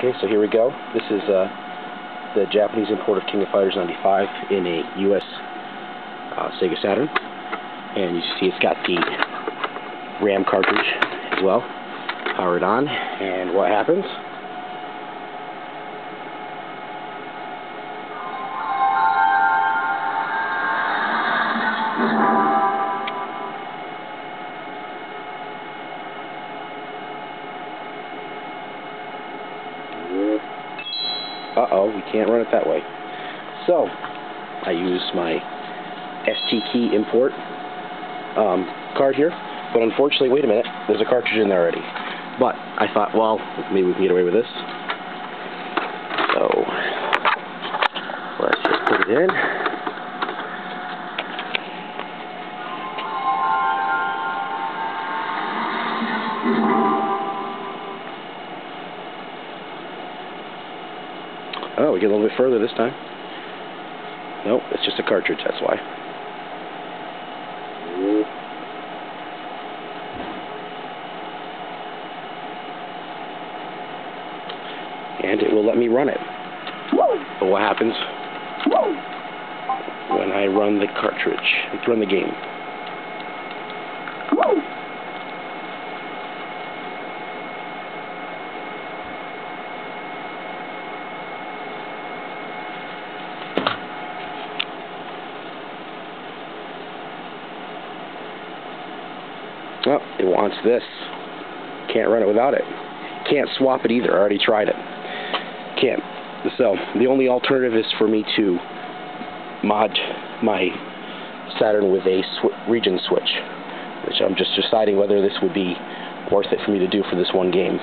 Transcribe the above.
Okay, so here we go. This is uh, the Japanese import of King of Fighters 95 in a US uh, Sega Saturn. And you see it's got the RAM cartridge as well. Powered on. And what happens? Uh-oh, we can't run it that way. So, I use my ST key import um, card here, but unfortunately, wait a minute, there's a cartridge in there already. But I thought, well, maybe we can get away with this. So, let's just put it in. Oh, we get a little bit further this time. Nope, it's just a cartridge, that's why. And it will let me run it. But what happens when I run the cartridge, run the game? Oh, it wants this. Can't run it without it. Can't swap it either. I already tried it. Can't. So, the only alternative is for me to mod my Saturn with a sw region switch, which I'm just deciding whether this would be worth it for me to do for this one game.